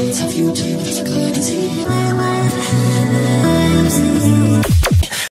dance of you to.